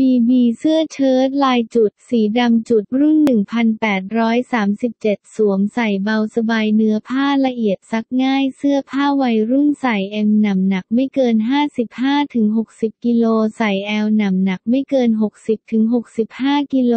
บีบีเสื้อเชิ้ตลายจุดสีดำจุดรุ่น 1837 สวมใส่เบาสบายเนื้อผ้าละเอียดซักง่ายเสื้อผ้าวัยรุ่นใส่เอ็มหนำหนักไม่เกิน 55-60 กิโลใส่แอลหนำหนักไม่เกิน 60-65 กิโล